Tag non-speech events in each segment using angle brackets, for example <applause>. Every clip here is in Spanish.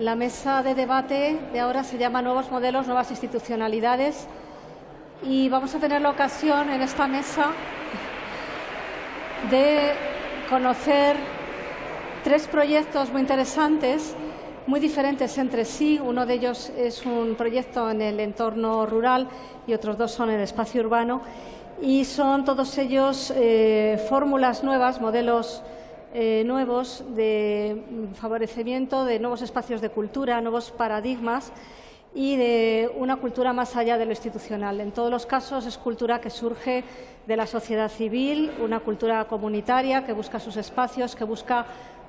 La mesa de debate de ahora se llama Nuevos modelos, nuevas institucionalidades y vamos a tener la ocasión en esta mesa de conocer tres proyectos muy interesantes, muy diferentes entre sí. Uno de ellos es un proyecto en el entorno rural y otros dos son en el espacio urbano. Y son todos ellos eh, fórmulas nuevas, modelos eh, nuevos de favorecimiento de nuevos espacios de cultura, nuevos paradigmas y de una cultura más allá de lo institucional. En todos los casos es cultura que surge de la sociedad civil, una cultura comunitaria que busca sus espacios, que busca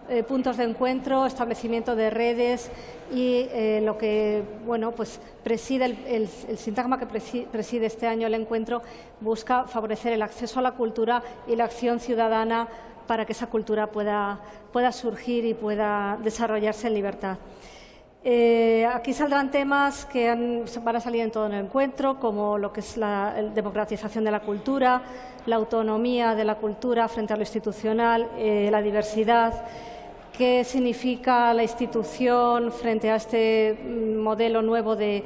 eh, puntos de encuentro, establecimiento de redes y eh, lo que bueno, pues preside el, sintagma que preside este año el encuentro busca favorecer el acceso a la cultura y la acción ciudadana para que esa cultura pueda, pueda surgir y pueda desarrollarse en libertad. Eh, aquí saldrán temas que van a salir en todo el encuentro, como lo que es la democratización de la cultura, la autonomía de la cultura frente a lo institucional, la diversidad, qué significa la institución frente a este mm, modelo nuevo de,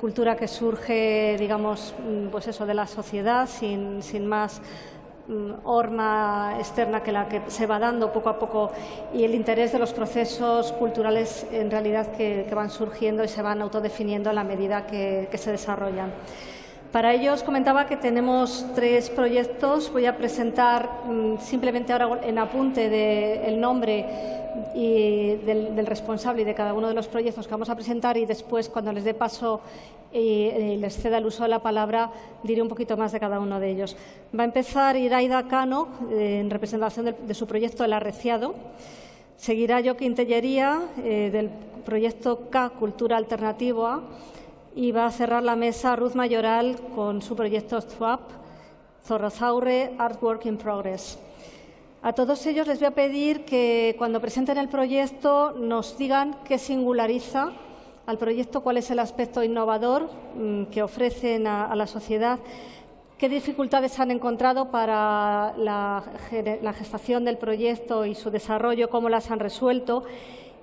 cultura que surge, digamos, mm, pues eso, de la sociedad, sin, más mm, horma externa que la que se va dando poco a poco y el interés de los procesos culturales en realidad que, van surgiendo y se van autodefiniendo a la medida que, se desarrollan. Para ello os comentaba que tenemos tres proyectos. Voy a presentar simplemente ahora en apunte del nombre y del, responsable y de cada uno de los proyectos que vamos a presentar y después, cuando les dé paso y, les ceda el uso de la palabra, diré un poquito más de cada uno de ellos. Va a empezar Iraida Cano, eh, en representación de, su proyecto El Arreciado. Seguirá Joaquín Tellería, eh, del proyecto K, Cultura Alternativa. Y va a cerrar la mesa Ruth Mayoral con su proyecto SWAP, Zorrozaurre, Artwork in Progress. A todos ellos les voy a pedir que cuando presenten el proyecto nos digan qué singulariza al proyecto, cuál es el aspecto innovador mm, que ofrecen a, la sociedad, qué dificultades han encontrado para la, gestación del proyecto y su desarrollo, cómo las han resuelto,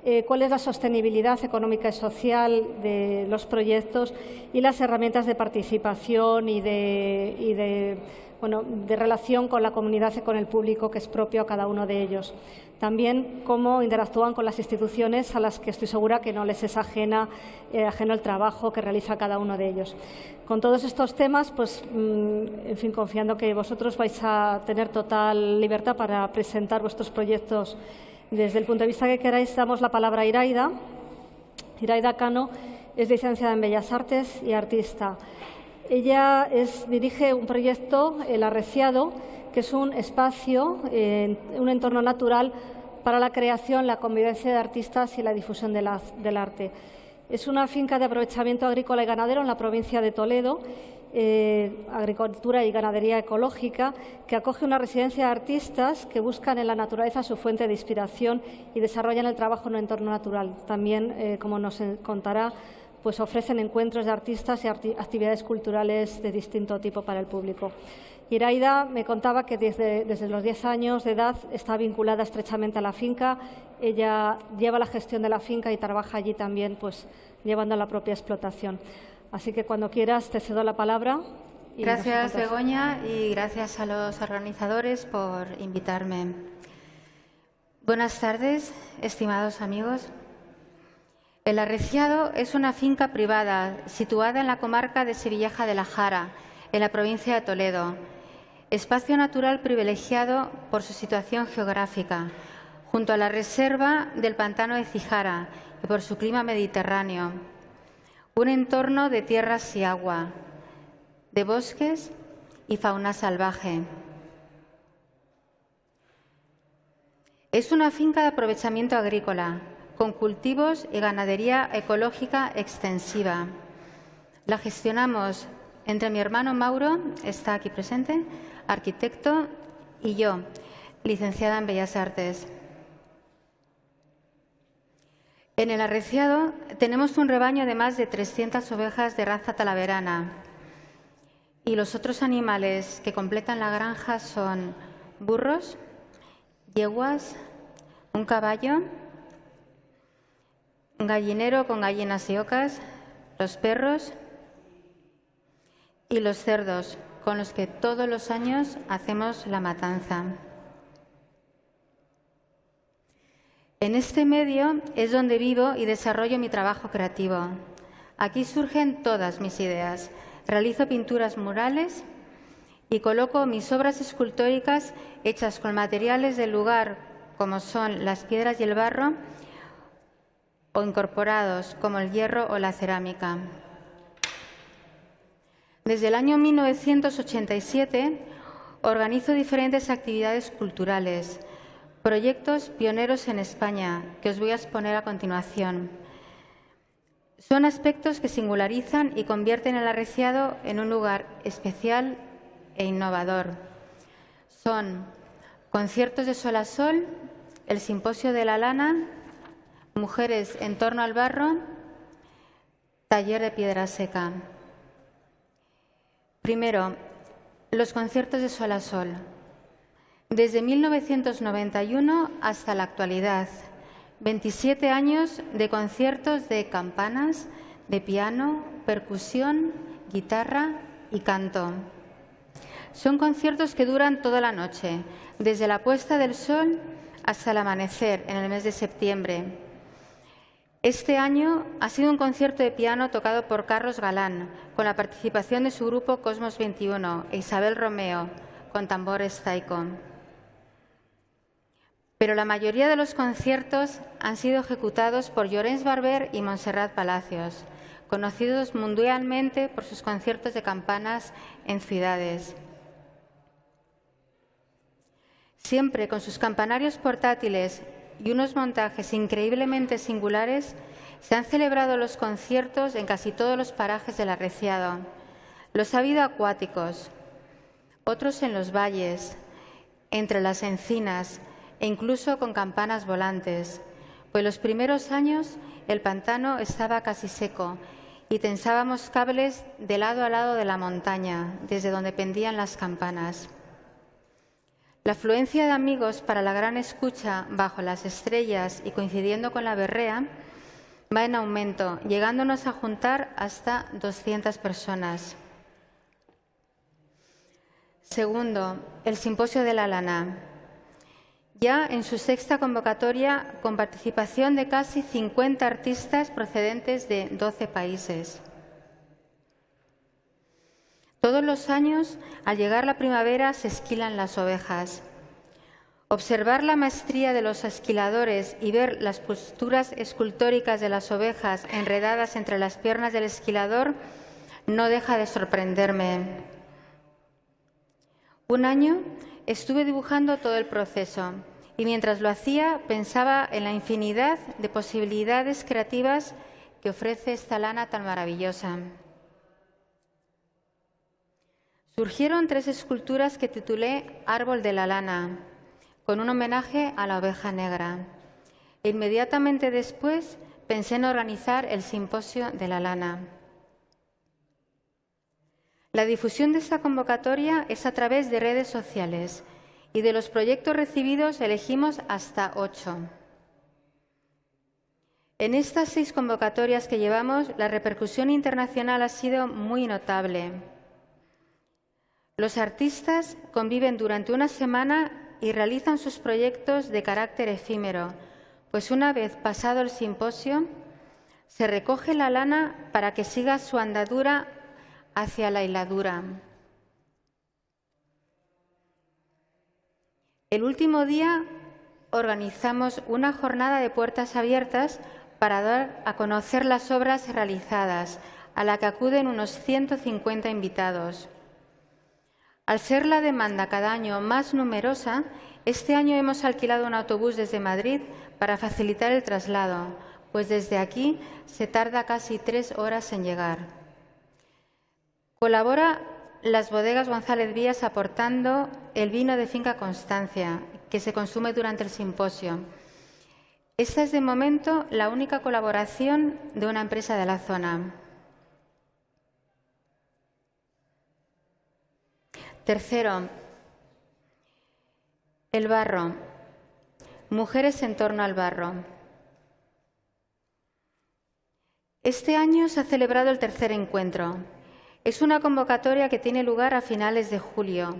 eh, cuál es la sostenibilidad económica y social de los proyectos y las herramientas de participación y de bueno, de relación con la comunidad y con el público que es propio a cada uno de ellos. También cómo interactúan con las instituciones a las que estoy segura que no les es ajena, eh, ajeno el trabajo que realiza cada uno de ellos. Con todos estos temas, pues, mm, en fin, confiando que vosotros vais a tener total libertad para presentar vuestros proyectos desde el punto de vista que queráis, damos la palabra a Iraida. Iraida Cano es licenciada en Bellas Artes y artista. Ella dirige un proyecto, El Arreciado, que es un espacio, un entorno natural para la creación, la convivencia de artistas y la difusión del arte. Es una finca de aprovechamiento agrícola y ganadero en la provincia de Toledo, eh, agricultura y ganadería ecológica, que acoge una residencia de artistas que buscan en la naturaleza su fuente de inspiración y desarrollan el trabajo en un entorno natural. También, eh, como nos contará, pues ofrecen encuentros de artistas y actividades culturales de distinto tipo para el público. Iraida me contaba que desde, los 10 años de edad está vinculada estrechamente a la finca. Ella lleva la gestión de la finca y trabaja allí también, pues llevando la propia explotación. Así que cuando quieras te cedo la palabra. gracias, Begoña, y gracias a los organizadores por invitarme. Buenas tardes, estimados amigos. El Arreciado es una finca privada situada en la comarca de Sevilleja de la Jara, en la provincia de Toledo. Espacio natural privilegiado por su situación geográfica, junto a la reserva del pantano de Cijara y por su clima mediterráneo. Un entorno de tierras y agua, de bosques y fauna salvaje. Es una finca de aprovechamiento agrícola, con cultivos y ganadería ecológica extensiva. La gestionamos entre mi hermano Mauro, está aquí presente, arquitecto, y yo, licenciada en Bellas Artes. En el arreciado tenemos un rebaño de más de 300 ovejas de raza talaverana y los otros animales que completan la granja son burros, yeguas, un caballo, gallinero con gallinas y ocas, los perros y los cerdos, con los que todos los años hacemos la matanza. En este medio es donde vivo y desarrollo mi trabajo creativo. Aquí surgen todas mis ideas. Realizo pinturas murales y coloco mis obras escultóricas hechas con materiales del lugar, como son las piedras y el barro, o incorporados, como el hierro o la cerámica. Desde el año 1987 organizo diferentes actividades culturales, proyectos pioneros en España, que os voy a exponer a continuación. Son aspectos que singularizan y convierten el arreciado en un lugar especial e innovador. Son conciertos de sol a sol, el simposio de la lana, mujeres en torno al barro, taller de piedra seca. Primero, los conciertos de sol a sol. Desde 1991 hasta la actualidad, 27 años de conciertos de campanas, de piano, percusión, guitarra y canto. Son conciertos que duran toda la noche, desde la puesta del sol hasta el amanecer en el mes de septiembre. Este año ha sido un concierto de piano tocado por Carlos Galán, con la participación de su grupo Cosmos 21 e Isabel Romeo, con tambores taiko. Pero la mayoría de los conciertos han sido ejecutados por Llorens Barber y Montserrat Palacios, conocidos mundialmente por sus conciertos de campanas en ciudades. Siempre con sus campanarios portátiles y unos montajes increíblemente singulares, se han celebrado los conciertos en casi todos los parajes del arreciado. Los ha habido acuáticos, otros en los valles, entre las encinas, e incluso con campanas volantes, pues los primeros años el pantano estaba casi seco y tensábamos cables de lado a lado de la montaña, desde donde pendían las campanas. La afluencia de amigos para la gran escucha bajo las estrellas y coincidiendo con la berrea va en aumento, llegándonos a juntar hasta 200 personas. Segundo, el simposio de la lana ya en su sexta convocatoria con participación de casi 50 artistas procedentes de 12 países. Todos los años, al llegar la primavera, se esquilan las ovejas. Observar la maestría de los esquiladores y ver las posturas escultóricas de las ovejas enredadas entre las piernas del esquilador no deja de sorprenderme. Un año estuve dibujando todo el proceso y mientras lo hacía pensaba en la infinidad de posibilidades creativas que ofrece esta lana tan maravillosa. Surgieron tres esculturas que titulé Árbol de la Lana, con un homenaje a la oveja negra. Inmediatamente después pensé en organizar el Simposio de la Lana. La difusión de esta convocatoria es a través de redes sociales y de los proyectos recibidos elegimos hasta ocho. En estas seis convocatorias que llevamos, la repercusión internacional ha sido muy notable. Los artistas conviven durante una semana y realizan sus proyectos de carácter efímero, pues una vez pasado el simposio, se recoge la lana para que siga su andadura hacia la hiladura. El último día organizamos una jornada de puertas abiertas para dar a conocer las obras realizadas, a la que acuden unos 150 invitados. Al ser la demanda cada año más numerosa, este año hemos alquilado un autobús desde Madrid para facilitar el traslado, pues desde aquí se tarda casi tres horas en llegar. Colabora las bodegas González Vías aportando el vino de finca Constancia, que se consume durante el simposio. Esta es de momento la única colaboración de una empresa de la zona. Tercero, el barro. Mujeres en torno al barro. Este año se ha celebrado el tercer encuentro. Es una convocatoria que tiene lugar a finales de julio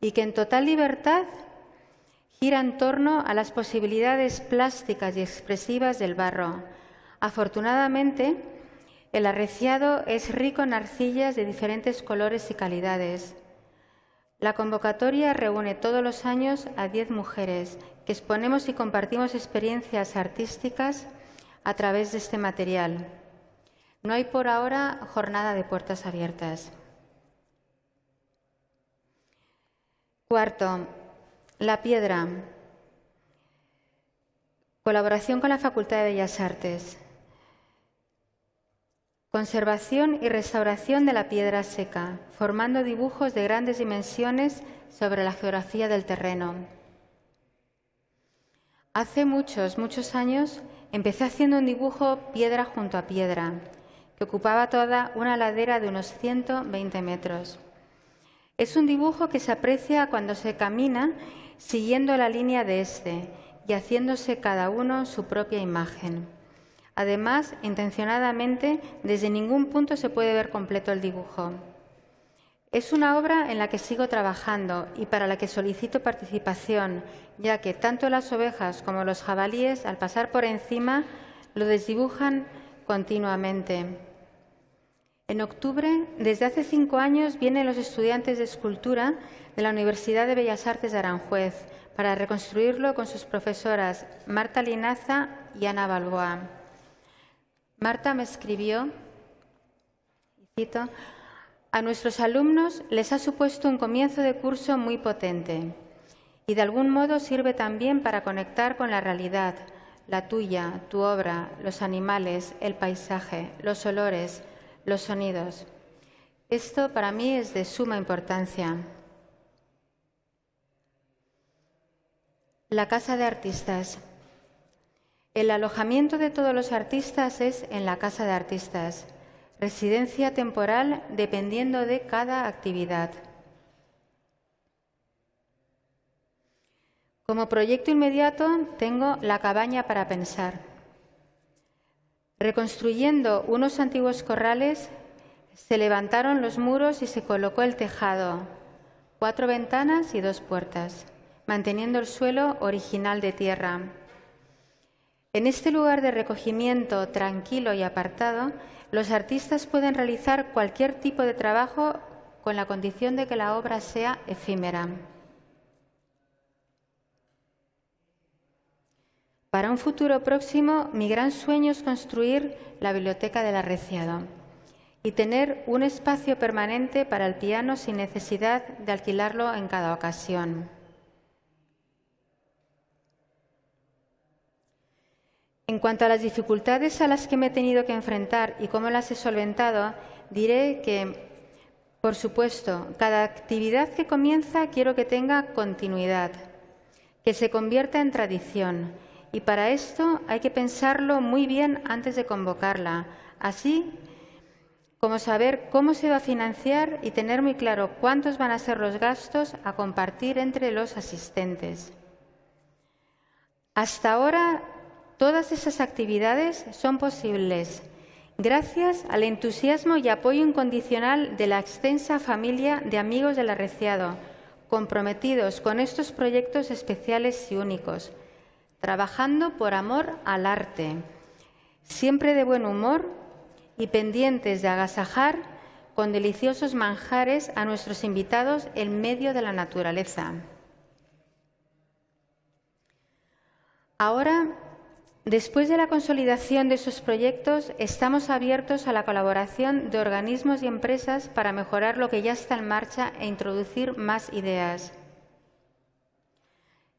y que en total libertad gira en torno a las posibilidades plásticas y expresivas del barro. Afortunadamente, el arreciado es rico en arcillas de diferentes colores y calidades. La convocatoria reúne todos los años a diez mujeres que exponemos y compartimos experiencias artísticas a través de este material. No hay por ahora jornada de puertas abiertas. Cuarto, la piedra. Colaboración con la Facultad de Bellas Artes. Conservación y restauración de la piedra seca, formando dibujos de grandes dimensiones sobre la geografía del terreno. Hace muchos, muchos años empecé haciendo un dibujo piedra junto a piedra, que ocupaba toda una ladera de unos 120 metros. Es un dibujo que se aprecia cuando se camina siguiendo la línea de este y haciéndose cada uno su propia imagen. Además, intencionadamente, desde ningún punto se puede ver completo el dibujo. Es una obra en la que sigo trabajando y para la que solicito participación, ya que tanto las ovejas como los jabalíes, al pasar por encima, lo desdibujan continuamente. En octubre, desde hace cinco años, vienen los estudiantes de escultura de la Universidad de Bellas Artes de Aranjuez para reconstruirlo con sus profesoras Marta Linaza y Ana Balboa. Marta me escribió, cito, a nuestros alumnos les ha supuesto un comienzo de curso muy potente y de algún modo sirve también para conectar con la realidad, la tuya, tu obra, los animales, el paisaje, los olores, los sonidos. Esto para mí es de suma importancia. La Casa de Artistas. El alojamiento de todos los artistas es en la Casa de Artistas, residencia temporal dependiendo de cada actividad. Como proyecto inmediato tengo la cabaña para pensar. Reconstruyendo unos antiguos corrales, se levantaron los muros y se colocó el tejado, cuatro ventanas y dos puertas, manteniendo el suelo original de tierra. En este lugar de recogimiento tranquilo y apartado, los artistas pueden realizar cualquier tipo de trabajo con la condición de que la obra sea efímera. Para un futuro próximo, mi gran sueño es construir la biblioteca del Arreciado y tener un espacio permanente para el piano sin necesidad de alquilarlo en cada ocasión. En cuanto a las dificultades a las que me he tenido que enfrentar y cómo las he solventado, diré que, por supuesto, cada actividad que comienza quiero que tenga continuidad, que se convierta en tradición. Y para esto hay que pensarlo muy bien antes de convocarla, así como saber cómo se va a financiar y tener muy claro cuántos van a ser los gastos a compartir entre los asistentes. Hasta ahora Todas esas actividades son posibles gracias al entusiasmo y apoyo incondicional de la extensa familia de amigos del arreciado, comprometidos con estos proyectos especiales y únicos, trabajando por amor al arte, siempre de buen humor y pendientes de agasajar con deliciosos manjares a nuestros invitados en medio de la naturaleza. Ahora Después de la consolidación de esos proyectos, estamos abiertos a la colaboración de organismos y empresas para mejorar lo que ya está en marcha e introducir más ideas.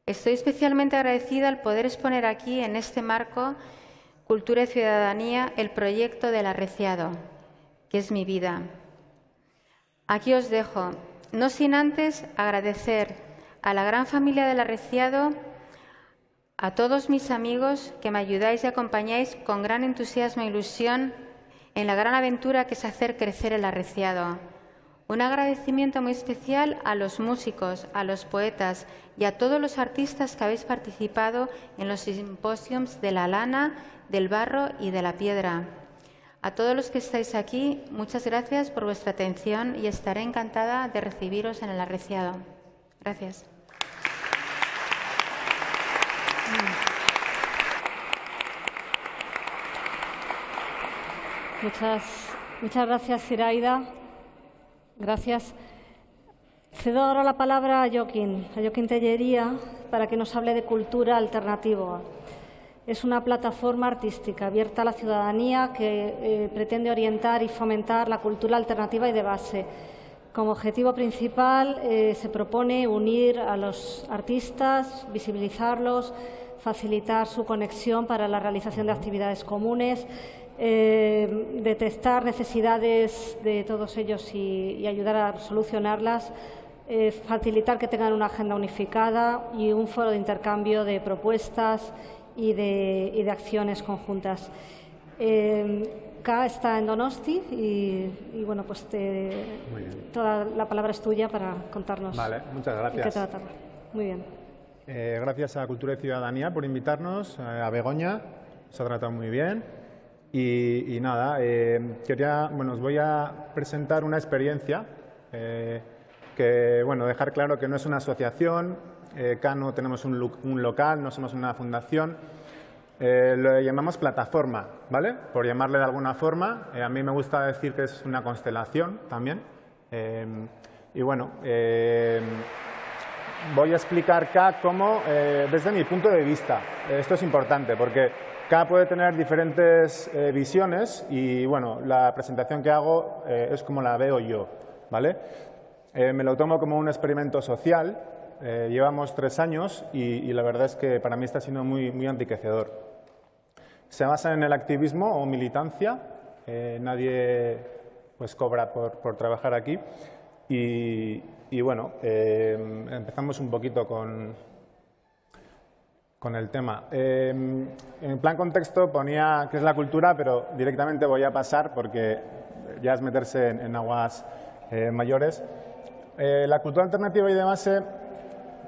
Estoy especialmente agradecida al poder exponer aquí, en este marco, Cultura y Ciudadanía, el proyecto del Arreciado, que es mi vida. Aquí os dejo, no sin antes agradecer a la gran familia del Arreciado a todos mis amigos que me ayudáis y acompañáis con gran entusiasmo e ilusión en la gran aventura que es hacer crecer el arreciado. Un agradecimiento muy especial a los músicos, a los poetas y a todos los artistas que habéis participado en los simposios de la lana, del barro y de la piedra. A todos los que estáis aquí, muchas gracias por vuestra atención y estaré encantada de recibiros en el arreciado. Gracias. Muchas, muchas gracias, Siraida. Gracias. Cedo ahora la palabra a Joaquín, a Joaquín Tellería, para que nos hable de cultura alternativa. Es una plataforma artística abierta a la ciudadanía que eh, pretende orientar y fomentar la cultura alternativa y de base. Como objetivo principal eh, se propone unir a los artistas, visibilizarlos, facilitar su conexión para la realización de actividades comunes, eh, detectar necesidades de todos ellos y, ayudar a solucionarlas, eh, facilitar que tengan una agenda unificada y un foro de intercambio de propuestas y de, acciones conjuntas. Eh, K está en Donosti y, bueno, pues toda la palabra es tuya para contarnos. Vale, muchas gracias. qué Muy bien. gracias a Cultura y Ciudadanía por invitarnos, a Begoña, se ha tratado muy bien. Y, nada, eh, quería, bueno, os voy a presentar una experiencia eh, que, bueno, dejar claro que no es una asociación, eh, acá no tenemos un, local, no somos una fundación, lo llamamos plataforma, ¿vale? Por llamarle de alguna forma. a mí me gusta decir que es una constelación también. y bueno, voy a explicar acá cómo, desde mi punto de vista, esto es importante porque cada puede tener diferentes eh, visiones y bueno, la presentación que hago eh, es como la veo yo, ¿vale? Eh, me lo tomo como un experimento social, llevamos tres años y, la verdad es que para mí está siendo muy, muy enriquecedor. Se basa en el activismo o militancia, nadie pues cobra por, trabajar aquí y, y bueno, empezamos un poquito con, con el tema. Em, en plan contexto ponía qué es la cultura, pero directamente voy a pasar porque ya es meterse en, aguas eh, mayores. Eh, la cultura alternativa y de base,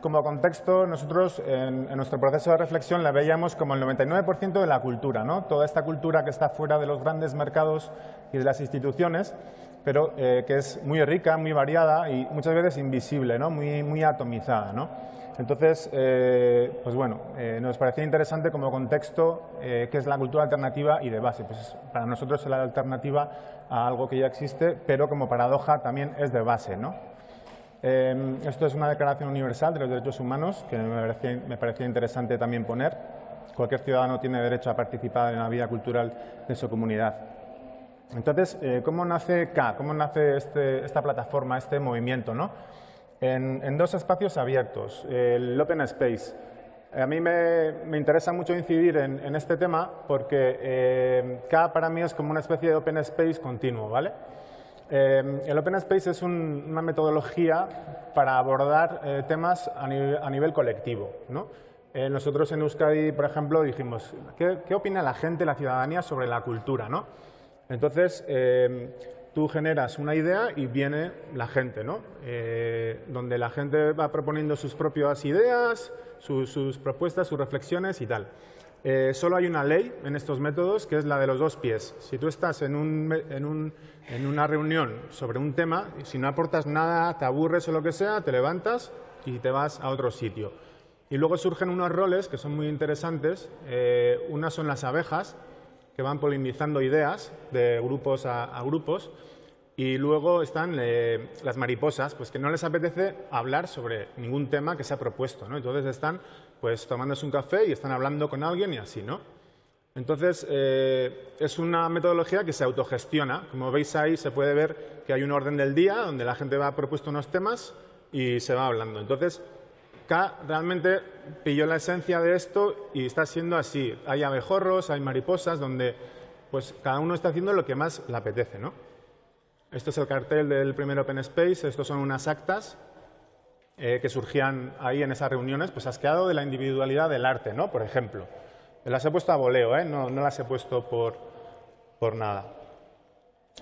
como contexto, nosotros en, nuestro proceso de reflexión la veíamos como el 99% de la cultura, ¿no? toda esta cultura que está fuera de los grandes mercados y de las instituciones, pero eh, que es muy rica, muy variada y muchas veces invisible, ¿no? muy, muy atomizada. ¿no? Entonces, eh, pues bueno, eh, nos parecía interesante como contexto eh, qué es la cultura alternativa y de base. Pues para nosotros es la alternativa a algo que ya existe, pero como paradoja también es de base. ¿no? esto es una declaración universal de los derechos humanos que me parecía, interesante también poner. Cualquier ciudadano tiene derecho a participar en la vida cultural de su comunidad. Entonces, ¿cómo nace K? ¿Cómo nace este, esta plataforma, este movimiento? ¿no? En, dos espacios abiertos, el Open Space. A mí me, interesa mucho incidir en, este tema porque eh, K para mí es como una especie de Open Space continuo, ¿vale? Eh, el Open Space es una metodología para abordar eh, temas a nivel, colectivo, ¿no? nosotros en Euskadi, por ejemplo, dijimos, ¿qué, ¿qué, opina la gente, la ciudadanía sobre la cultura? ¿no? Entonces, tú generas una idea y viene la gente, ¿no? Eh, donde la gente va proponiendo sus propias ideas, sus, propuestas, sus reflexiones y tal. Eh, solo hay una ley en estos métodos que es la de los dos pies. Si tú estás en, una reunión sobre un tema, si no aportas nada, te aburres o lo que sea, te levantas y te vas a otro sitio. Y luego surgen unos roles que son muy interesantes. Eh, una son las abejas, van polinizando ideas de grupos a, grupos. Y luego están eh, las mariposas, pues que no les apetece hablar sobre ningún tema que se ha propuesto, ¿no? Entonces están pues tomándose un café y están hablando con alguien y así, ¿no? Entonces eh, es una metodología que se autogestiona. Como veis ahí se puede ver que hay un orden del día donde la gente va propuesto unos temas y se va hablando. Entonces K realmente pilló la esencia de esto y está siendo así. Hay abejorros, hay mariposas, donde pues cada uno está haciendo lo que más le apetece, ¿no? Este es el cartel del primer Open Space, estos son unas actas eh, que surgían ahí en esas reuniones, pues has quedado de la individualidad del arte, ¿no? Por ejemplo. Las he puesto a voleo, ¿eh? no, las he puesto por, por nada.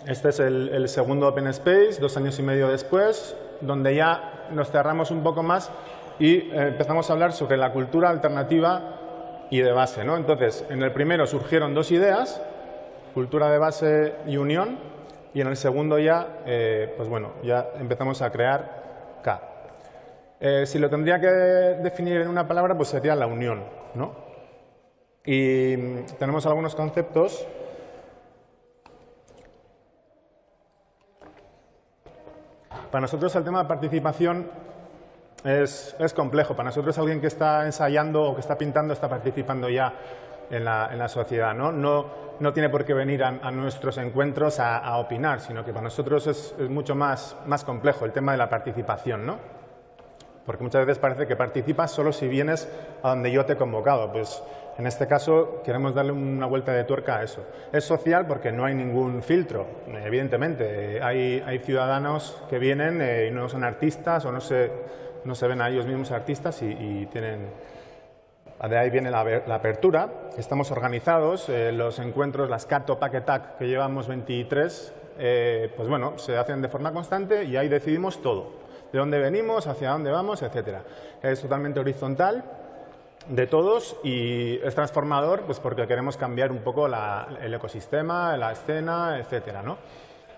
Este es el, el, segundo Open Space, dos años y medio después, donde ya nos cerramos un poco más y eh, empezamos a hablar sobre la cultura alternativa y de base. ¿no? Entonces, en el primero surgieron dos ideas, cultura de base y unión, y en el segundo ya, eh, pues bueno, ya empezamos a crear K. Eh, si lo tendría que definir en una palabra, pues sería la unión, ¿no? Y mm, tenemos algunos conceptos Para nosotros el tema de participación es, complejo. Para nosotros alguien que está ensayando o que está pintando está participando ya en la, sociedad. ¿no? No, tiene por qué venir a, nuestros encuentros a, opinar, sino que para nosotros es, mucho más, complejo el tema de la participación. ¿no? Porque muchas veces parece que participas solo si vienes a donde yo te he convocado. Pues en este caso queremos darle una vuelta de tuerca a eso. Es social porque no hay ningún filtro, evidentemente. Hay, ciudadanos que vienen eh, y no son artistas o no se, no se ven a ellos mismos artistas y, tienen... De ahí viene la, apertura. Estamos organizados. Eh, los encuentros, las Cato Paquetac, que llevamos 23, eh, pues bueno, se hacen de forma constante y ahí decidimos todo. De dónde venimos, hacia dónde vamos, etcétera. Es totalmente horizontal de todos y es transformador pues porque queremos cambiar un poco el ecosistema, la escena, etcétera, ¿no?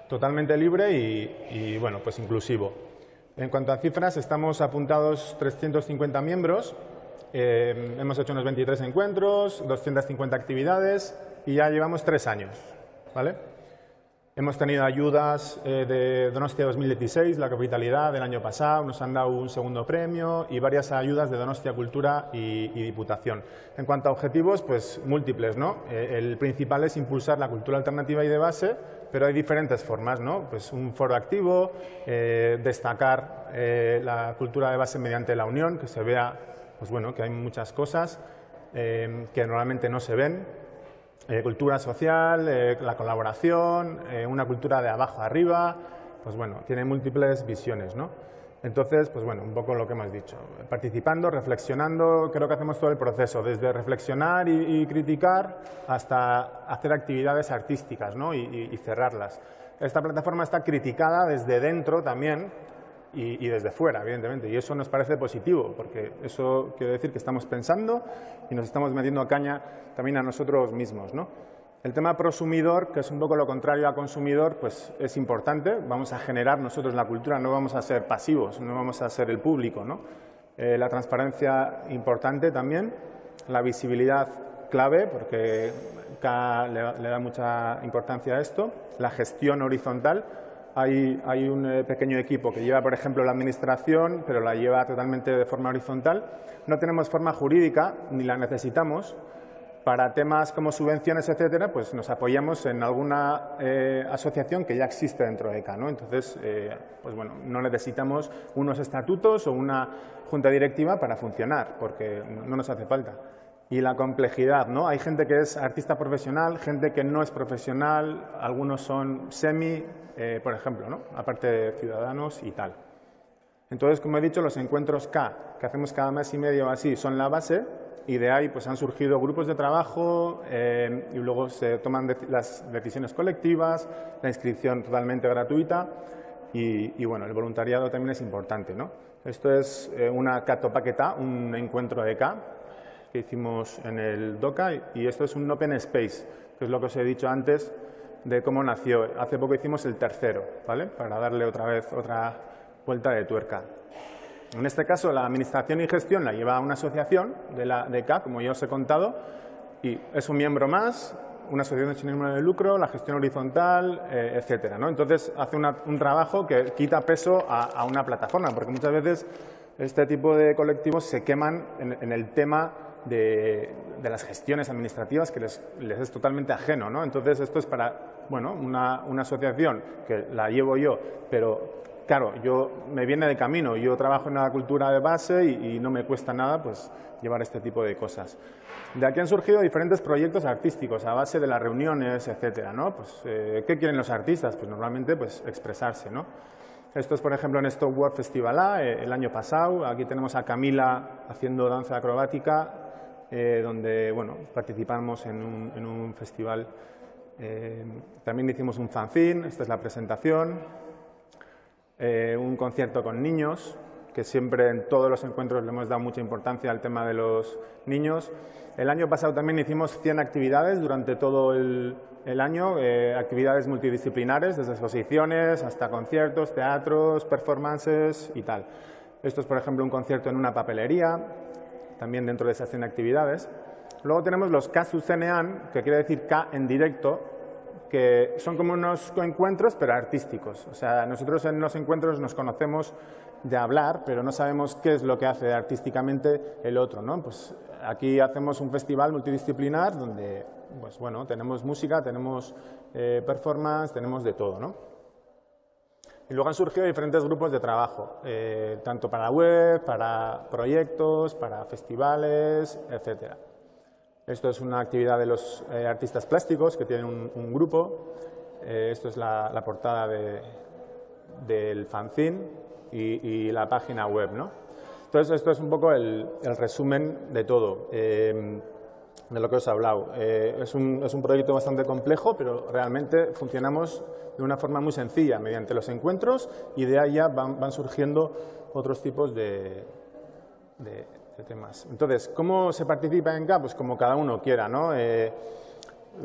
Totalmente libre y, bueno, pues inclusivo. En cuanto a cifras, estamos apuntados 350 miembros, eh, hemos hecho unos 23 encuentros, 250 actividades y ya llevamos tres años, ¿vale? Hemos tenido ayudas eh, de Donostia 2016, la capitalidad del año pasado, nos han dado un segundo premio y varias ayudas de Donostia Cultura y, Diputación. En cuanto a objetivos, pues múltiples, ¿no? Eh, el principal es impulsar la cultura alternativa y de base, pero hay diferentes formas, ¿no? Pues un foro activo, eh, destacar la cultura de base mediante la unión, que se vea, pues bueno, que hay muchas cosas que normalmente no se ven, eh, cultura social, eh, la colaboración, eh, una cultura de abajo arriba, pues bueno, tiene múltiples visiones, ¿no? Entonces, pues bueno, un poco lo que hemos dicho. Participando, reflexionando, creo que hacemos todo el proceso, desde reflexionar y, criticar hasta hacer actividades artísticas ¿no? y, cerrarlas. Esta plataforma está criticada desde dentro también y, desde fuera, evidentemente, y eso nos parece positivo, porque eso quiere decir que estamos pensando y nos estamos metiendo a caña también a nosotros mismos. ¿no? El tema prosumidor, que es un poco lo contrario a consumidor, pues es importante. Vamos a generar nosotros la cultura, no vamos a ser pasivos, no vamos a ser el público. ¿no? Eh, la transparencia importante también, la visibilidad clave, porque le da mucha importancia a esto, la gestión horizontal, hay, un eh, pequeño equipo que lleva, por ejemplo, la administración, pero la lleva totalmente de forma horizontal. No tenemos forma jurídica, ni la necesitamos. Para temas como subvenciones, etcétera, pues nos apoyamos en alguna eh, asociación que ya existe dentro de ECA. ¿no? Entonces, eh, pues bueno, no necesitamos unos estatutos o una junta directiva para funcionar, porque no nos hace falta y la complejidad, ¿no? Hay gente que es artista profesional, gente que no es profesional, algunos son semi, eh, por ejemplo, ¿no? Aparte de ciudadanos y tal. Entonces, como he dicho, los encuentros K, que hacemos cada mes y medio así, son la base y de ahí pues han surgido grupos de trabajo eh, y luego se toman las decisiones colectivas, la inscripción totalmente gratuita y, bueno, el voluntariado también es importante, ¿no? Esto es eh, una Paqueta, un encuentro de K, que hicimos en el DOCA y esto es un Open Space, que es lo que os he dicho antes de cómo nació. Hace poco hicimos el tercero, ¿vale? Para darle otra vez otra vuelta de tuerca. En este caso, la administración y gestión la lleva una asociación de la DK, como ya os he contado, y es un miembro más, una asociación sin ánimo de lucro, la gestión horizontal, eh, etcétera. ¿no? Entonces, hace un trabajo que quita peso a, una plataforma, porque muchas veces este tipo de colectivos se queman en el tema de, las gestiones administrativas que les, es totalmente ajeno. ¿no? Entonces, esto es para bueno, una, asociación que la llevo yo, pero claro, yo me viene de camino, yo trabajo en la cultura de base y, no me cuesta nada pues, llevar este tipo de cosas. De aquí han surgido diferentes proyectos artísticos a base de las reuniones, etcétera, ¿no? Pues, eh, ¿Qué quieren los artistas? Pues normalmente pues, expresarse, ¿no? Esto es, por ejemplo, en World Festival A, eh, el año pasado. Aquí tenemos a Camila haciendo danza acrobática eh, donde bueno, participamos en un, festival. Eh, también hicimos un fanzine, esta es la presentación, eh, un concierto con niños, que siempre en todos los encuentros le hemos dado mucha importancia al tema de los niños. El año pasado también hicimos 100 actividades durante todo el, año, eh, actividades multidisciplinares, desde exposiciones hasta conciertos, teatros, performances y tal. Esto es, por ejemplo, un concierto en una papelería, también dentro de esas 100 actividades. Luego tenemos los CNEAN, que quiere decir K en directo, que son como unos encuentros, pero artísticos. O sea, nosotros en los encuentros nos conocemos de hablar, pero no sabemos qué es lo que hace artísticamente el otro. ¿no? Pues aquí hacemos un festival multidisciplinar donde pues, bueno, tenemos música, tenemos eh, performance, tenemos de todo. ¿no? Y luego han surgido diferentes grupos de trabajo, eh, tanto para web, para proyectos, para festivales, etcétera. Esto es una actividad de los eh, artistas plásticos que tienen un, grupo. Eh, esto es la, portada del fanzine y, la página web. ¿no? Entonces, esto es un poco el, resumen de todo, eh, de lo que os he hablado. Es un, es, un, proyecto bastante complejo, pero realmente funcionamos de una forma muy sencilla, mediante los encuentros, y de ahí ya van, surgiendo otros tipos de Entonces, ¿cómo se participa en CAP? Pues como cada uno quiera, ¿no? Eh,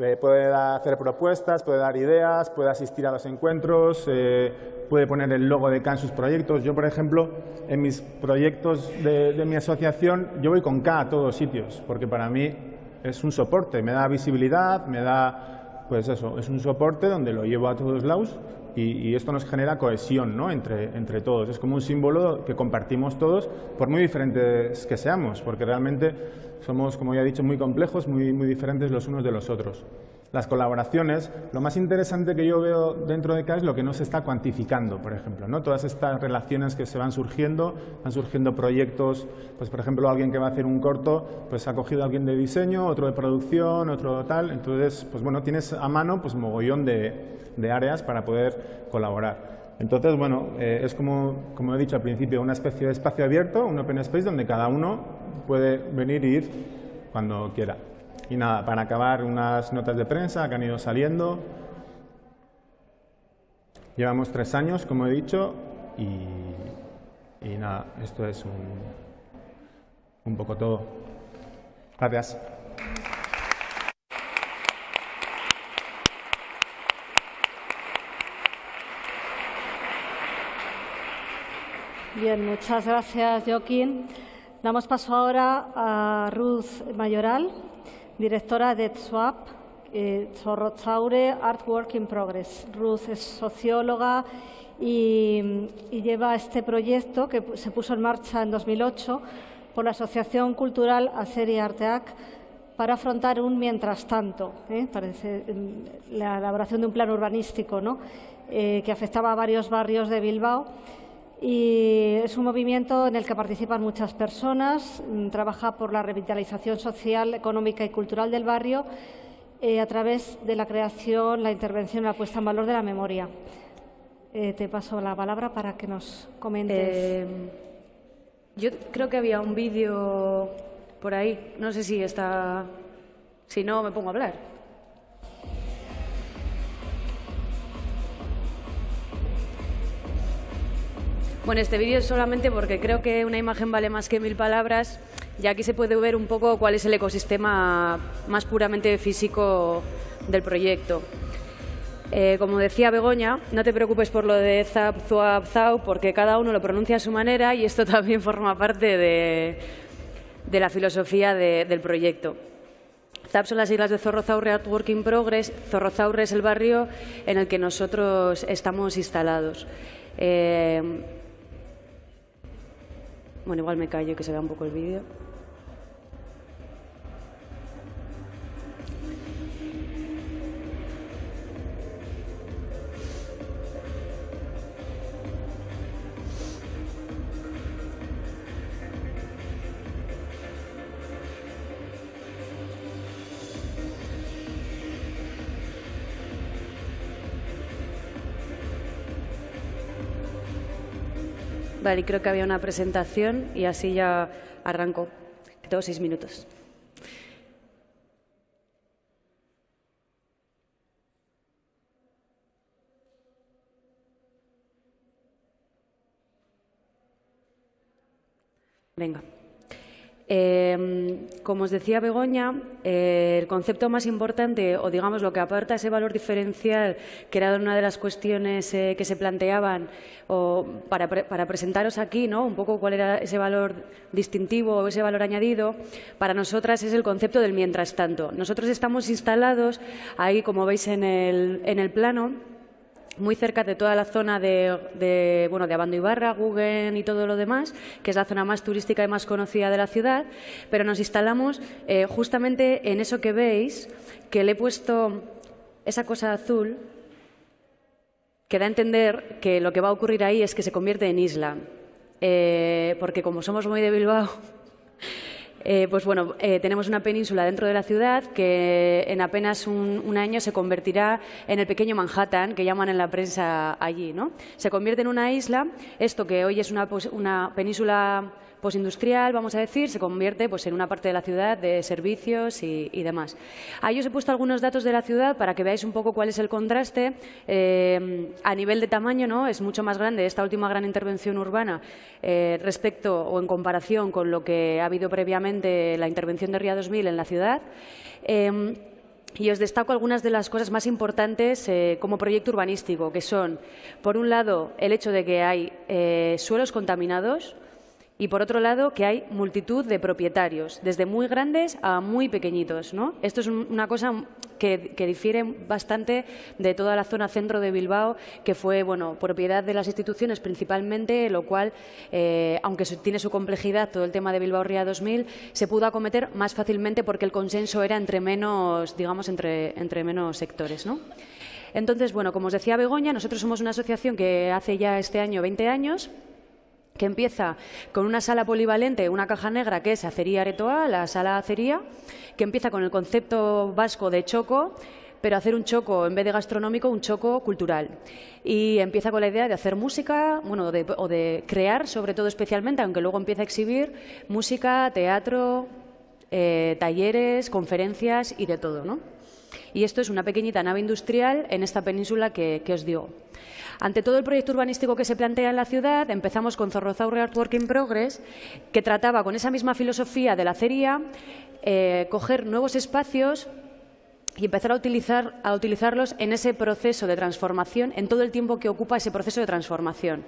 eh, puede hacer propuestas, puede dar ideas, puede asistir a los encuentros, eh, puede poner el logo de K en sus proyectos. Yo, por ejemplo, en mis proyectos de, de, mi asociación, yo voy con K a todos sitios, porque para mí es un soporte, me da visibilidad, me da, pues eso, es un soporte donde lo llevo a todos lados y, esto nos genera cohesión ¿no? entre, entre todos. Es como un símbolo que compartimos todos, por muy diferentes que seamos, porque realmente somos, como ya he dicho, muy complejos, muy, muy diferentes los unos de los otros. Las colaboraciones, lo más interesante que yo veo dentro de CA es lo que no se está cuantificando, por ejemplo. ¿no? Todas estas relaciones que se van surgiendo, van surgiendo proyectos, pues por ejemplo alguien que va a hacer un corto, pues ha cogido a alguien de diseño, otro de producción, otro tal, entonces, pues bueno, tienes a mano pues mogollón de, de áreas para poder colaborar. Entonces, bueno, eh, es como, como he dicho al principio, una especie de espacio abierto, un open space donde cada uno puede venir e ir cuando quiera. Y nada, para acabar, unas notas de prensa que han ido saliendo. Llevamos tres años, como he dicho, y, y nada, esto es un, un poco todo. Gracias. Bien, muchas gracias, Joaquín. Damos paso ahora a Ruth Mayoral, directora de TSWAP, eh, Artwork in Progress. Ruth es socióloga y, lleva este proyecto que se puso en marcha en 2008 por la Asociación Cultural Aceri Arteac para afrontar un mientras tanto, ¿eh? parece, la elaboración de un plan urbanístico. Eh, que afectaba a varios barrios de Bilbao y es un movimiento en el que participan muchas personas, mm, trabaja por la revitalización social, económica y cultural del barrio eh, a través de la creación, la intervención y la puesta en valor de la memoria. Eh, te paso la palabra para que nos comentes. Eh, yo creo que había un vídeo por ahí, no sé si está. Si no, me pongo a hablar. Bueno, este vídeo es solamente porque creo que una imagen vale más que mil palabras y aquí se puede ver un poco cuál es el ecosistema más puramente físico del proyecto. Eh, como decía Begoña, no te preocupes por lo de Zap, Zuap, Zau, porque cada uno lo pronuncia a su manera y esto <laughs> también forma parte de, la filosofía del proyecto. ZAP son las siglas de Zorrozaurre Art Work in Progress. Zorrozaurre es el barrio en el que nosotros estamos instalados. Eh, bueno, igual me callo que se vea un poco el vídeo. Vale, creo que había una presentación y así ya arranco. Tengo seis minutos. Venga. Em, como os decía Begoña, eh, el concepto más importante, o digamos lo que aporta ese valor diferencial, que era una de las cuestiones eh, que se planteaban o para, presentaros aquí, ¿no? un poco cuál era ese valor distintivo o ese valor añadido, para nosotras es el concepto del mientras tanto. Nosotros estamos instalados ahí, como veis en el, en el plano, muy cerca de toda la zona de, bueno, de Abando Ibarra, Guggen y todo lo demás, que es la zona más turística y más conocida de la ciudad, pero nos instalamos eh, justamente en eso que veis, que le he puesto esa cosa azul, que da a entender que lo que va a ocurrir ahí es que se convierte en isla, eh, porque como somos muy de Bilbao, eh, pues bueno, eh, tenemos una península dentro de la ciudad que en apenas un, año se convertirá en el pequeño Manhattan, que llaman en la prensa allí. ¿no? Se convierte en una isla, esto que hoy es una, una península postindustrial, vamos a decir, se convierte pues, en una parte de la ciudad de servicios y, demás. Ahí os he puesto algunos datos de la ciudad para que veáis un poco cuál es el contraste. Eh, a nivel de tamaño, ¿no? es mucho más grande esta última gran intervención urbana eh, respecto o en comparación con lo que ha habido previamente la intervención de Ría 2000 en la ciudad. Eh, y os destaco algunas de las cosas más importantes como proyecto urbanístico, que son, por un lado, el hecho de que hay suelos contaminados, y por otro lado, que hay multitud de propietarios, desde muy grandes a muy pequeñitos. ¿no? Esto es una cosa que, difiere bastante de toda la zona centro de Bilbao, que fue bueno, propiedad de las instituciones principalmente, lo cual, eh, aunque tiene su complejidad todo el tema de Bilbao Ría 2000, se pudo acometer más fácilmente porque el consenso era entre menos, digamos, entre, entre menos sectores. ¿no? Entonces, bueno, como os decía Begoña, nosotros somos una asociación que hace ya este año 20 años que empieza con una sala polivalente, una caja negra que es Acería Aretoa, la sala Acería, que empieza con el concepto vasco de choco, pero hacer un choco, en vez de gastronómico, un choco cultural. Y empieza con la idea de hacer música, bueno, o de crear, sobre todo especialmente, aunque luego empieza a exhibir música, teatro, eh, talleres, conferencias y de todo, ¿no? Y esto es una pequeñita nave industrial en esta península que, os digo. Ante todo el proyecto urbanístico que se plantea en la ciudad, empezamos con Zorrozaurre Art Work in Progress, que trataba con esa misma filosofía de la acería, eh, coger nuevos espacios y empezar a, utilizar, a utilizarlos en ese proceso de transformación, en todo el tiempo que ocupa ese proceso de transformación.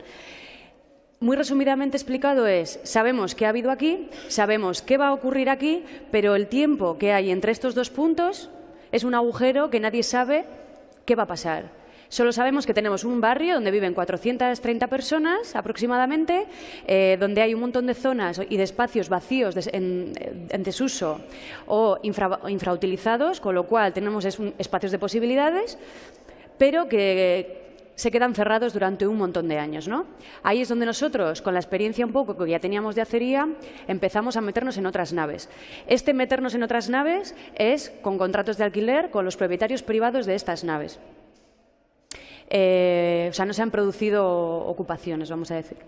Muy resumidamente explicado es, sabemos qué ha habido aquí, sabemos qué va a ocurrir aquí, pero el tiempo que hay entre estos dos puntos es un agujero que nadie sabe qué va a pasar. Solo sabemos que tenemos un barrio donde viven 430 personas aproximadamente, eh, donde hay un montón de zonas y de espacios vacíos en, desuso o infrautilizados, con lo cual tenemos espacios de posibilidades, pero que se quedan cerrados durante un montón de años. ¿no? Ahí es donde nosotros, con la experiencia un poco que ya teníamos de acería, empezamos a meternos en otras naves. Este meternos en otras naves es con contratos de alquiler con los propietarios privados de estas naves. Eh, o sea, no se han producido ocupaciones, vamos a decir.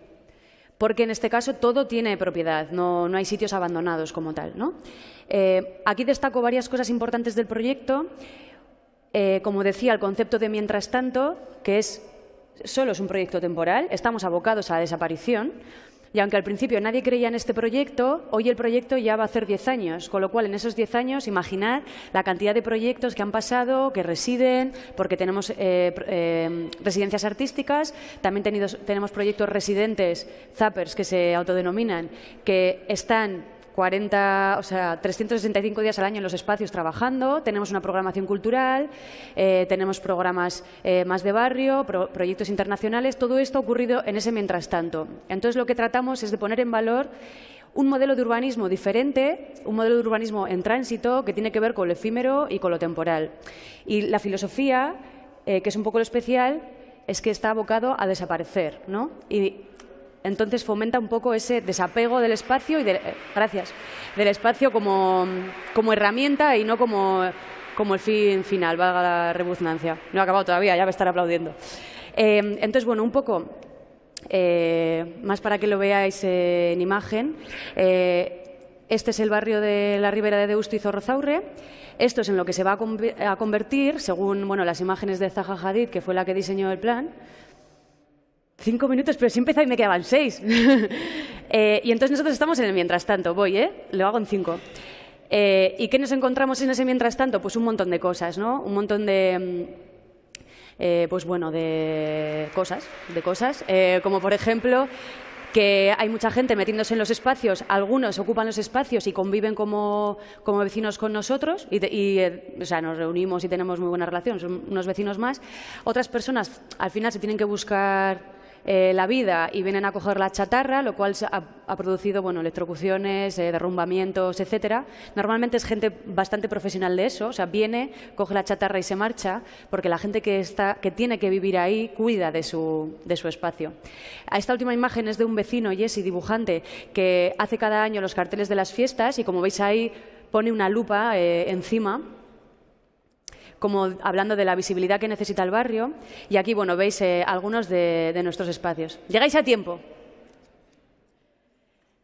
Porque en este caso todo tiene propiedad, no, hay sitios abandonados como tal. ¿no? Eh, aquí destaco varias cosas importantes del proyecto. Eh, como decía, el concepto de mientras tanto, que es solo es un proyecto temporal, estamos abocados a la desaparición. Y aunque al principio nadie creía en este proyecto, hoy el proyecto ya va a hacer 10 años, con lo cual en esos 10 años imaginar la cantidad de proyectos que han pasado, que residen, porque tenemos eh, eh, residencias artísticas, también tenemos proyectos residentes, zappers, que se autodenominan, que están 40, o sea, 365 días al año en los espacios trabajando, tenemos una programación cultural, eh, tenemos programas eh, más de barrio, proyectos internacionales, todo esto ha ocurrido en ese mientras tanto. Entonces, lo que tratamos es de poner en valor un modelo de urbanismo diferente, un modelo de urbanismo en tránsito que tiene que ver con lo efímero y con lo temporal. Y la filosofía, eh, que es un poco lo especial, es que está abocado a desaparecer, ¿no? Y entonces fomenta un poco ese desapego del espacio y eh, gracias del espacio como, herramienta y no como, el fin final, valga la rebuznancia. No ha acabado todavía, ya a estar aplaudiendo. Eh, entonces, bueno, un poco eh, más para que lo veáis en imagen. este es el barrio de la Ribera de Deusto y Zorrozaurre. Esto es en lo que se va a, convertir, según bueno, las imágenes de Zaha Hadid, que fue la que diseñó el plan. Cinco minutos, pero si empezaba y me quedaban seis. <laughs> Eh, y entonces nosotros estamos en el mientras tanto. Voy, ¿eh? Lo hago en cinco. Eh, ¿Y qué nos encontramos en ese mientras tanto? Pues un montón de cosas, ¿no? Un montón de... Mm, eh, pues bueno, de cosas, de cosas, como por ejemplo que hay mucha gente metiéndose en los espacios, algunos ocupan los espacios y conviven como, vecinos con nosotros, y, o sea, nos reunimos y tenemos muy buena relación, son unos vecinos más. Otras personas al final se tienen que buscar eh, la vida y vienen a coger la chatarra, lo cual ha, producido bueno, electrocuciones, eh, derrumbamientos, etcétera. Normalmente es gente bastante profesional de eso, o sea, viene, coge la chatarra y se marcha, porque la gente que, está, que tiene que vivir ahí cuida de su, de su espacio. Esta última imagen es de un vecino, Jesse, dibujante, que hace cada año los carteles de las fiestas y, como veis ahí, pone una lupa eh, encima como hablando de la visibilidad que necesita el barrio. Y aquí, bueno, veis eh, algunos de, nuestros espacios. Llegáis a tiempo.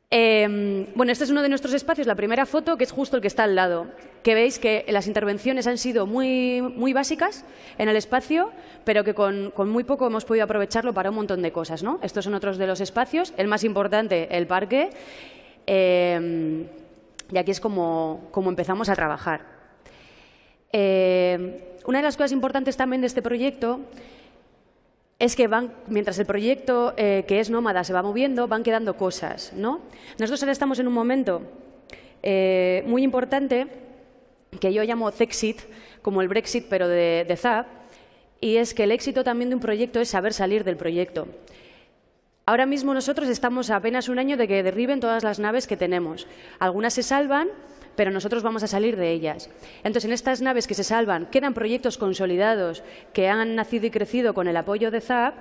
Em, bueno, este es uno de nuestros espacios, la primera foto, que es justo el que está al lado, que veis que las intervenciones han sido muy, muy básicas en el espacio, pero que con, muy poco hemos podido aprovecharlo para un montón de cosas. ¿no? Estos son otros de los espacios, el más importante, el parque, em, y aquí es como empezamos a trabajar. Eh, una de las cosas importantes también de este proyecto es que mientras el proyecto eh, que es nómada se va moviendo, van quedando cosas. ¿no? Nosotros ahora estamos en un momento eh, muy importante que yo llamo Zexit, como el Brexit, pero de, de ZAP, y es que el éxito también de un proyecto es saber salir del proyecto. Ahora mismo nosotros estamos apenas un año de que derriben todas las naves que tenemos. Algunas se salvan, pero nosotros vamos a salir de ellas. Entonces, en estas naves que se salvan, quedan proyectos consolidados que han nacido y crecido con el apoyo de ZAP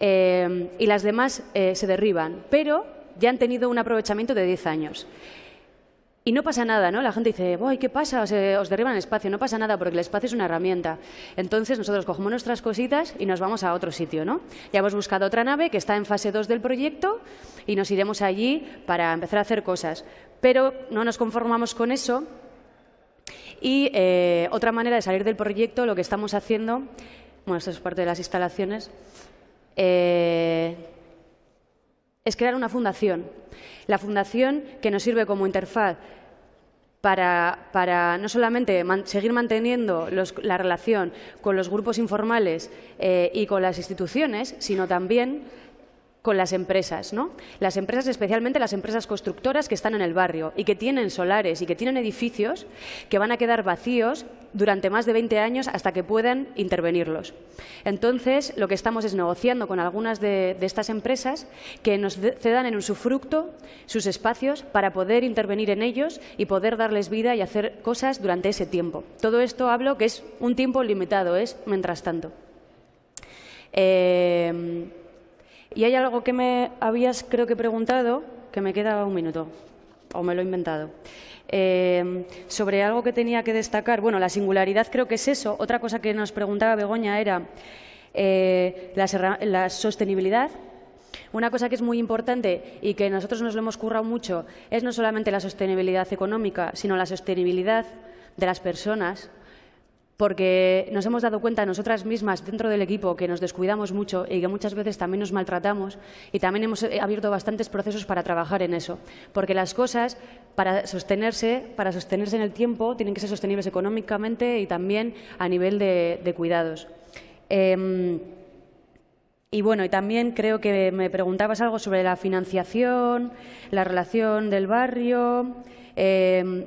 eh, y las demás eh, se derriban, pero ya han tenido un aprovechamiento de 10 años. Y no pasa nada, ¿no? La gente dice, ¿qué pasa? Os, os, derriban el espacio. No pasa nada porque el espacio es una herramienta. Entonces nosotros cogemos nuestras cositas y nos vamos a otro sitio, ¿no? Ya hemos buscado otra nave que está en fase 2 del proyecto y nos iremos allí para empezar a hacer cosas. Pero no nos conformamos con eso y eh, otra manera de salir del proyecto, lo que estamos haciendo, bueno, esto es parte de las instalaciones, eh, es crear una fundación. La fundación que nos sirve como interfaz para, no solamente seguir manteniendo la relación con los grupos informales eh, y con las instituciones, sino también con las empresas, ¿no? Las empresas, especialmente las empresas constructoras que están en el barrio y que tienen solares y que tienen edificios que van a quedar vacíos durante más de 20 años hasta que puedan intervenirlos. Entonces, lo que estamos es negociando con algunas de, estas empresas que nos cedan en usufructo sus espacios para poder intervenir en ellos y poder darles vida y hacer cosas durante ese tiempo. Todo esto hablo que es un tiempo limitado, es mientras tanto. Eh, y hay algo que me habías, creo que, preguntado, que me queda un minuto, o me lo he inventado. Eh, sobre algo que tenía que destacar. Bueno, la singularidad creo que es eso. Otra cosa que nos preguntaba Begoña era eh, la, sostenibilidad. Una cosa que es muy importante y que nosotros nos lo hemos currado mucho es no solamente la sostenibilidad económica, sino la sostenibilidad de las personas, porque nos hemos dado cuenta nosotras mismas dentro del equipo que nos descuidamos mucho y que muchas veces también nos maltratamos y también hemos eh, abierto bastantes procesos para trabajar en eso, porque las cosas para sostenerse, para sostenerse en el tiempo tienen que ser sostenibles económicamente y también a nivel de, cuidados. Em, y bueno, y también creo que me preguntabas algo sobre la financiación, la relación del barrio. Em,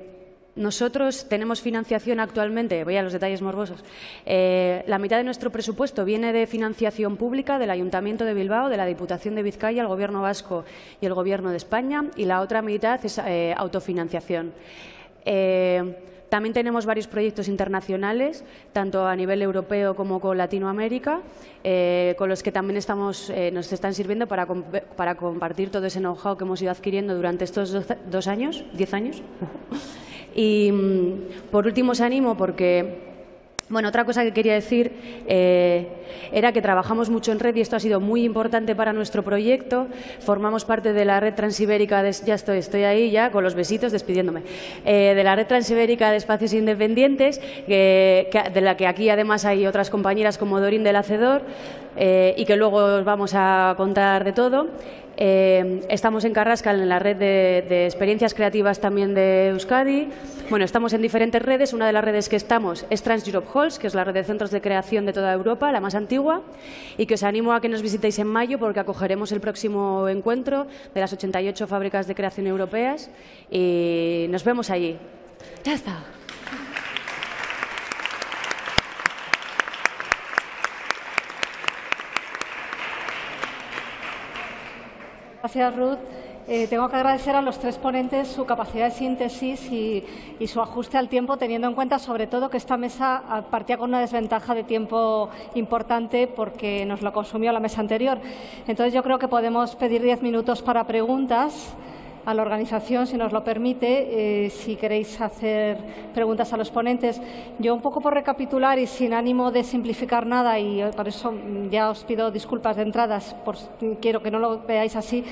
nosotros tenemos financiación actualmente, voy a los detalles morbosos. Eh, la mitad de nuestro presupuesto viene de financiación pública del Ayuntamiento de Bilbao, de la Diputación de Vizcaya, el Gobierno vasco y el Gobierno de España, y la otra mitad es eh, autofinanciación. Eh, también tenemos varios proyectos internacionales, tanto a nivel europeo como con Latinoamérica, con los que también estamos, nos están sirviendo para, para, compartir todo ese know-how que hemos ido adquiriendo durante estos dos años, diez años. Y mm, por último os animo porque bueno, otra cosa que quería decir eh, era que trabajamos mucho en red y esto ha sido muy importante para nuestro proyecto. Formamos parte de la red transibérica, de, ya estoy, ahí ya con los besitos despidiéndome, eh, de la red transibérica de espacios independientes, de la que aquí además hay otras compañeras como Dorín del Hacedor eh, y que luego os vamos a contar de todo. Eh, estamos en Carrasca, en la red de, experiencias creativas también de Euskadi. Bueno, estamos en diferentes redes. Una de las redes que estamos es Trans Europe Halls, que es la red de centros de creación de toda Europa, la más antigua, y que os animo a que nos visitéis en mayo porque acogeremos el próximo encuentro de las 88 fábricas de creación europeas y nos vemos allí. Ya está. Gracias, Ruth. Eh, tengo que agradecer a los tres ponentes su capacidad de síntesis y, su ajuste al tiempo, teniendo en cuenta sobre todo que esta mesa partía con una desventaja de tiempo importante porque nos lo consumió la mesa anterior. Entonces yo creo que podemos pedir diez minutos para preguntas a la organización, si nos lo permite, eh, si queréis hacer preguntas a los ponentes. Yo un poco por recapitular y sin ánimo de simplificar nada, y por eso ya os pido disculpas de entradas, por, quiero que no lo veáis así.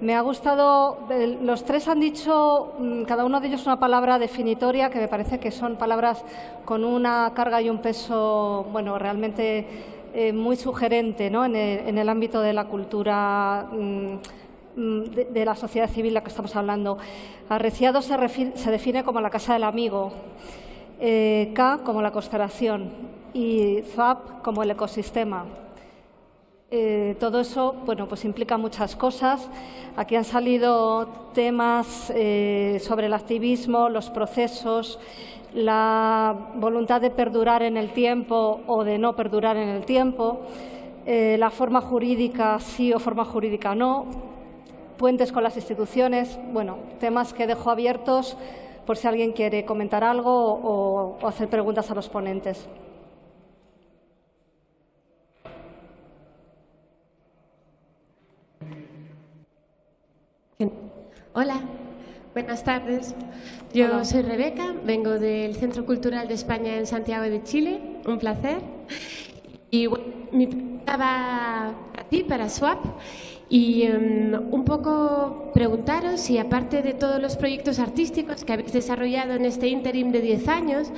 Me ha gustado, los tres han dicho, mm, cada uno de ellos una palabra definitoria, que me parece que son palabras con una carga y un peso, bueno, realmente eh, muy sugerente ¿no? en, el, ámbito de la cultura. Mm, Mm, de, la sociedad civil de la que estamos hablando. Arreciado se, define como la casa del amigo, eh, K como la constelación y ZAP como el ecosistema. Eh, todo eso bueno, pues implica muchas cosas. Aquí han salido temas eh, sobre el activismo, los procesos, la voluntad de perdurar en el tiempo o de no perdurar en el tiempo, la forma jurídica sí o forma jurídica no, puentes con las instituciones, bueno, temas que dejo abiertos por si alguien quiere comentar algo o, hacer preguntas a los ponentes. Hola, buenas tardes. Yo soy Rebeca, vengo del Centro Cultural de España en Santiago de Chile. Un placer. Y bueno, mi pregunta va para ti, para Swap. Y em, un poco preguntaros si, aparte de todos los proyectos artísticos que habéis desarrollado en este interim de 10 años,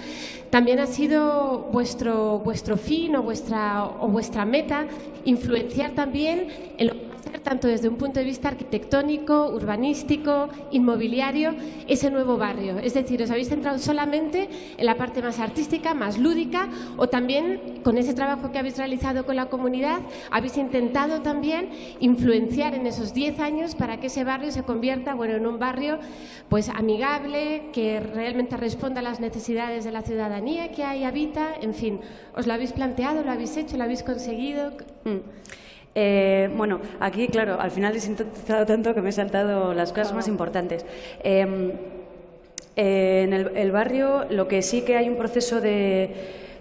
también ha sido vuestro, vuestro fin o vuestra, o vuestra meta influenciar también en lo tanto desde un punto de vista arquitectónico, urbanístico, inmobiliario, ese nuevo barrio. Es decir, ¿os habéis centrado solamente en la parte más artística, más lúdica, o también con ese trabajo que habéis realizado con la comunidad, habéis intentado también influenciar en esos 10 años para que ese barrio se convierta bueno, en un barrio pues, amigable, que realmente responda a las necesidades de la ciudadanía que ahí habita? En fin, ¿os lo habéis planteado, lo habéis hecho, lo habéis conseguido? Mm. Eh, bueno, aquí, claro, al final he sintetizado tanto que me he saltado las cosas más importantes. Em, en el, barrio lo que sí que hay un proceso de,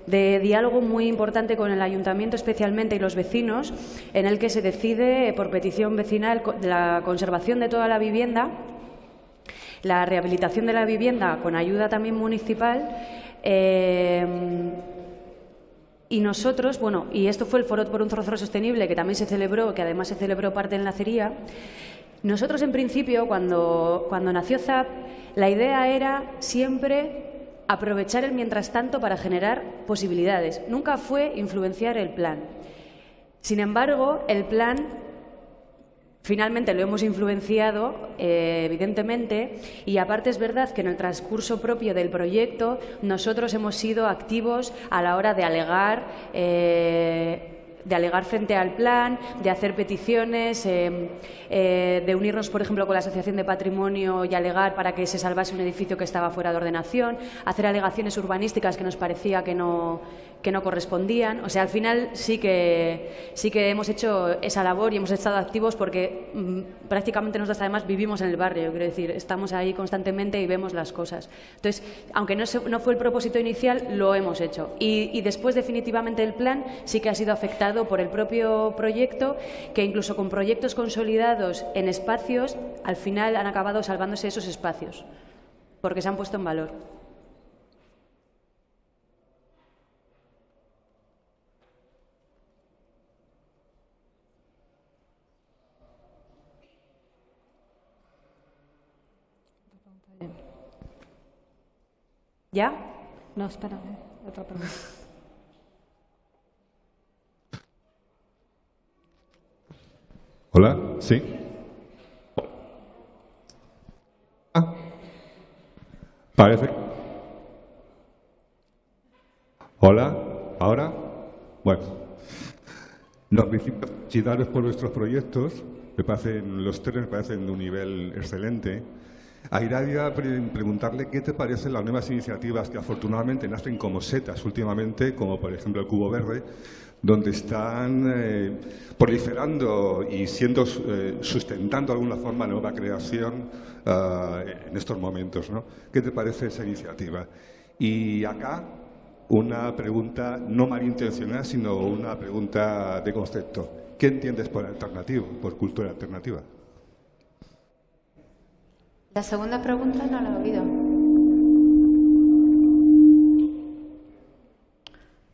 diálogo muy importante con el ayuntamiento especialmente y los vecinos, en el que se decide por petición vecinal la conservación de toda la vivienda, la rehabilitación de la vivienda con ayuda también municipal. Em, y nosotros, bueno, y esto fue el Foro por un Zorro Sostenible, que también se celebró, que además se celebró parte en la acería. Nosotros, en principio, cuando, cuando nació ZAP, la idea era siempre aprovechar el mientras tanto para generar posibilidades. Nunca fue influenciar el plan. Sin embargo, el plan Finalmente lo hemos influenciado, eh, evidentemente, y aparte es verdad que en el transcurso propio del proyecto nosotros hemos sido activos a la hora de alegar. Eh, de alegar frente al plan, de hacer peticiones, eh, de unirnos, por ejemplo, con la Asociación de Patrimonio y alegar para que se salvase un edificio que estaba fuera de ordenación, hacer alegaciones urbanísticas que nos parecía que no, que no correspondían. O sea, al final sí que, sí que hemos hecho esa labor y hemos estado activos porque mm, prácticamente nosotros además vivimos en el barrio, quiero decir, estamos ahí constantemente y vemos las cosas. Entonces, aunque no, no fue el propósito inicial, lo hemos hecho. Y, y, después, definitivamente, el plan sí que ha sido afectado por el propio proyecto, que incluso con proyectos consolidados en espacios, al final han acabado salvándose esos espacios, porque se han puesto en valor. ¿Ya? No, espera, otra pregunta. Hola, sí. Ah. Parece. Hola, ahora. Bueno, los principios por nuestros proyectos me parecen, los tres me parecen de un nivel excelente. A Iradia preguntarle qué te parecen las nuevas iniciativas que afortunadamente nacen como setas últimamente, como por ejemplo el Cubo Verde, donde están eh, proliferando y siendo eh, sustentando de alguna forma nueva creación eh, en estos momentos. ¿no? ¿Qué te parece esa iniciativa? Y acá una pregunta no malintencionada, sino una pregunta de concepto. ¿Qué entiendes por alternativo, por cultura alternativa? La segunda pregunta no la he oído.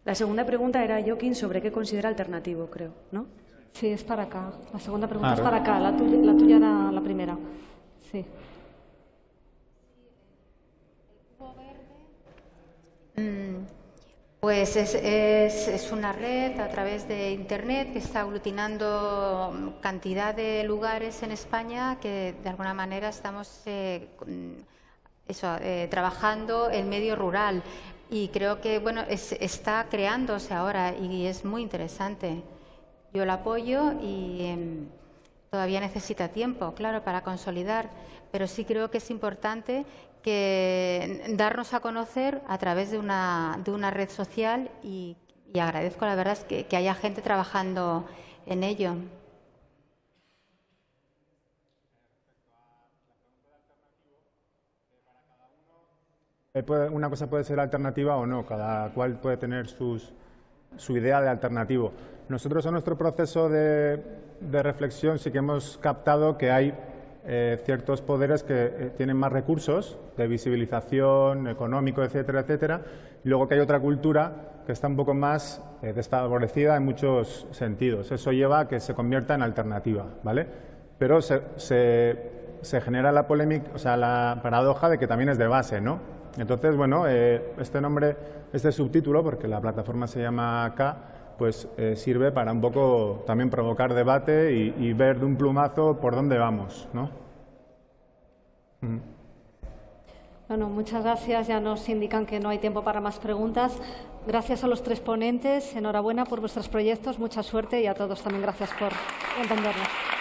La segunda pregunta era Joaquín sobre qué considera alternativo, creo, ¿no? Sí, es para acá. La segunda pregunta es para acá. La tuya, la tuya era la primera. Sí. Pues es, es, una red a través de Internet que está aglutinando cantidad de lugares en España que de alguna manera estamos eh, eso, eh, trabajando el medio rural y creo que bueno es, está creándose ahora y es muy interesante. Yo lo apoyo y eh, todavía necesita tiempo, claro, para consolidar, pero sí creo que es importante que darnos a conocer a través de una, de una red social y, agradezco la verdad que, que haya gente trabajando en ello. Eh, una cosa puede ser alternativa o no, cada cual puede tener sus, su idea de alternativo. Nosotros en nuestro proceso de, de reflexión sí que hemos captado que hay eh, ciertos poderes que eh, tienen más recursos de visibilización, económico, etcétera, etcétera, luego que hay otra cultura que está un poco más eh, desfavorecida en muchos sentidos. Eso lleva a que se convierta en alternativa, ¿vale? Pero se, se, genera la polémica, o sea, la paradoja de que también es de base, ¿no? Entonces, bueno, este nombre, este subtítulo, porque la plataforma se llama K, pues sirve para un poco también provocar debate y, ver de un plumazo por dónde vamos, ¿no? Bueno, muchas gracias. Ya nos indican que no hay tiempo para más preguntas. Gracias a los tres ponentes. Enhorabuena por vuestros proyectos. Mucha suerte y a todos también gracias por entendernos.